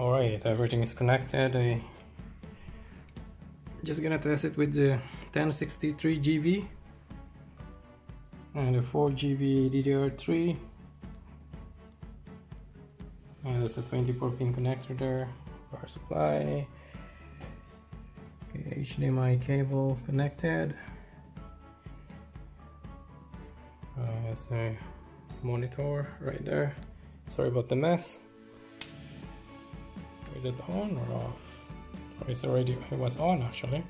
Alright, everything is connected. I just gonna test it with the 1063 GB and the 4 GB DDR3 and there's a 24 pin connector there power supply okay, HDMI cable connected. Uh, there's a monitor right there. Sorry about the mess is it on or off oh, it's already it was on actually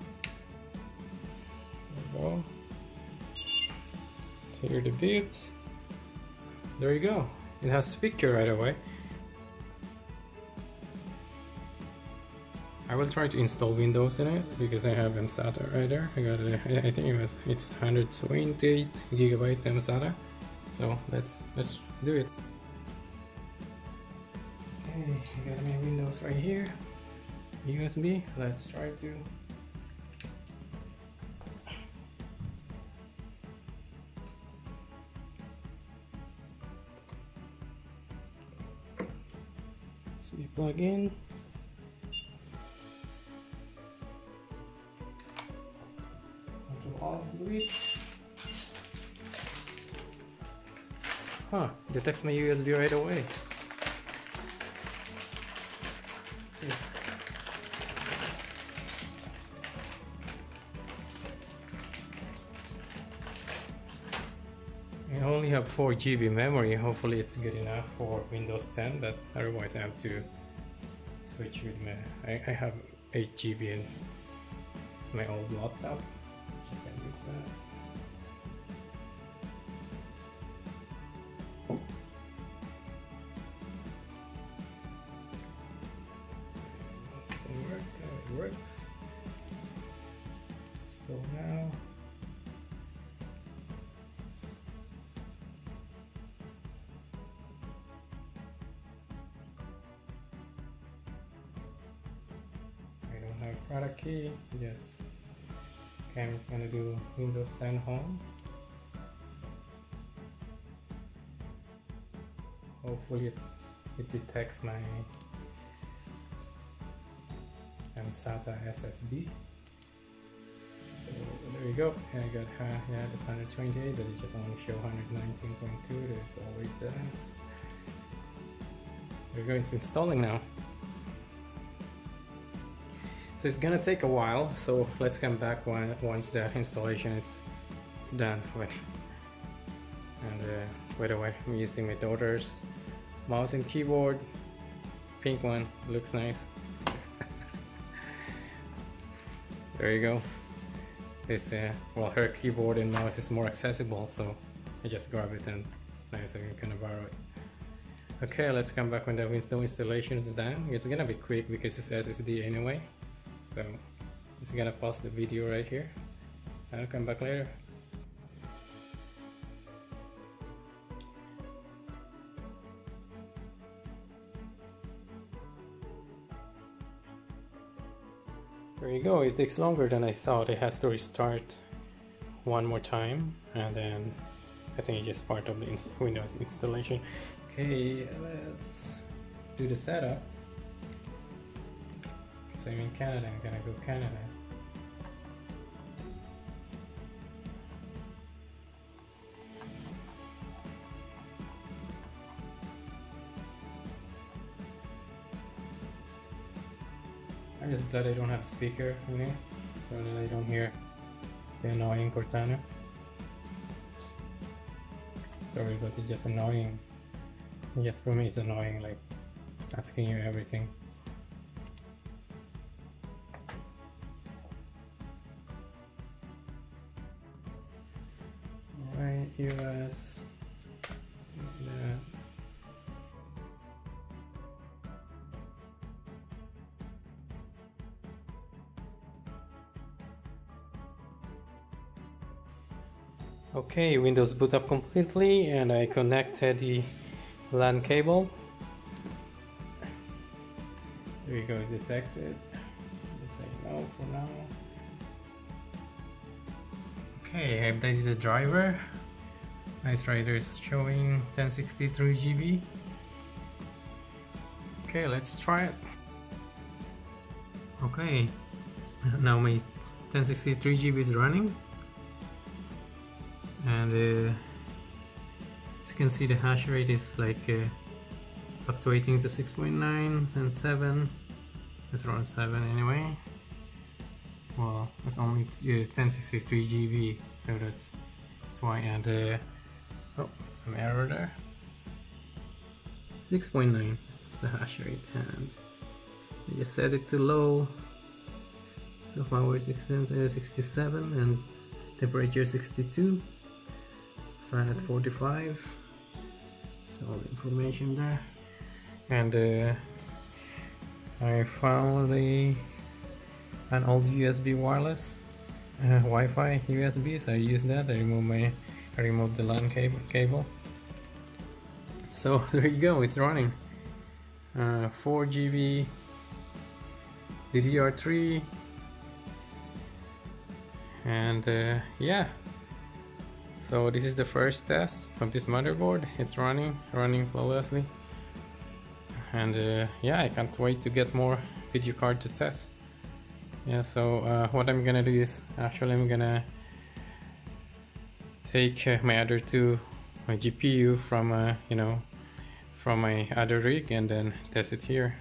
there we go so here the beeps there you go it has speaker right away I will try to install Windows in it because I have mSATA right there. I got it. I think it was it's 128 gigabyte mSATA. So let's let's do it. Okay, I got my Windows right here. USB. Let's try to USB plug in. Huh, detects my USB right away. I only have 4 GB memory, hopefully it's good enough for Windows 10, but otherwise I have to switch with my... I, I have 8 GB in my old laptop use that. Works. Still now. I don't have product key. Yes. Okay, I'm just gonna do Windows 10 Home. Hopefully it, it detects my SATA SSD. So there you go. I got yeah, this 128 that it just only show 119.2. it's always does. There you go. It's installing now. So it's gonna take a while, so let's come back when, once the installation is it's done. Wait. And uh, by the way, I'm using my daughter's mouse and keyboard. Pink one, looks nice. There you go. This, uh, well, her keyboard and mouse is more accessible, so I just grab it and nice, I can borrow it. Okay, let's come back when the Windows installation is done. It's gonna be quick because it's SSD anyway. So just gonna pause the video right here. I'll come back later. There you go, it takes longer than I thought. It has to restart one more time and then I think it's just part of the Windows installation. Okay, let's do the setup. So I'm in Canada, I'm gonna go Canada. I'm just glad I don't have a speaker in here, so that I don't hear the annoying Cortana. Sorry, but it's just annoying. Yes, for me it's annoying, like asking you everything. Alright, US. Okay, Windows boot up completely and I connected the LAN cable. There you go, it detects it. Just say no for now. Okay, I've updated the driver. Nice Rider is showing 1063 GB. Okay, let's try it. Okay, now my 1063 GB is running and uh, as you can see the hash rate is like uh, fluctuating to 6.9 and 7 it's around 7 anyway. Well it's only uh, 1063 GB so that's that's why. And uh, oh some error there. 6.9 is the hash rate and I just set it to low. So power uh, 67 and temperature 62 fan at 45 so all the information there. And uh, I found a an old USB wireless uh, Wi-Fi USB so I use that. I remove my I remove the LAN cable cable. So there you go. It's running. Uh, 4 GB DDR3 and uh, yeah so this is the first test of this motherboard. It's running running flawlessly. And uh, yeah I can't wait to get more video card to test. Yeah so uh, what I'm gonna do is actually I'm gonna take uh, my other two my GPU from uh, you know from my other rig and then test it here